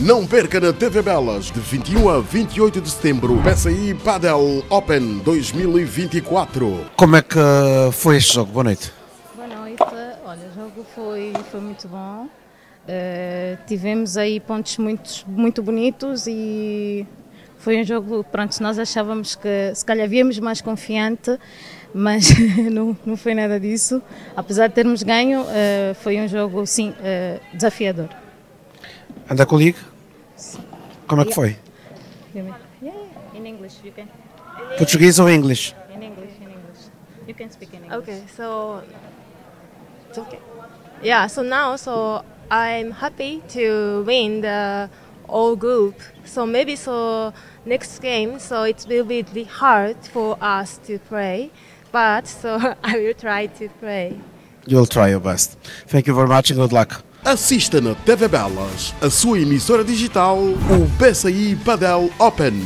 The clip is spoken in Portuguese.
Não perca na TV Belas, de 21 a 28 de setembro, PSI Padel Open 2024. Como é que foi este jogo? Boa noite. Boa noite. Olha, o jogo foi, foi muito bom. Uh, tivemos aí pontos muito, muito bonitos e foi um jogo, pronto, nós achávamos que se calhar víamos mais confiante, mas não, não foi nada disso. Apesar de termos ganho, uh, foi um jogo, sim, uh, desafiador. Anda comigo? Como é que foi? Yeah, in English, you can. Português ou inglês? In English, in English. You can speak in English. Okay, so it's okay. Yeah, so now so I'm happy to win the all group. So maybe so next game so it will be hard for us to play, but so I will try to play. You'll try your best. Thank you very much and good luck. Assista na TV Belas, a sua emissora digital, o PSI Padel Open.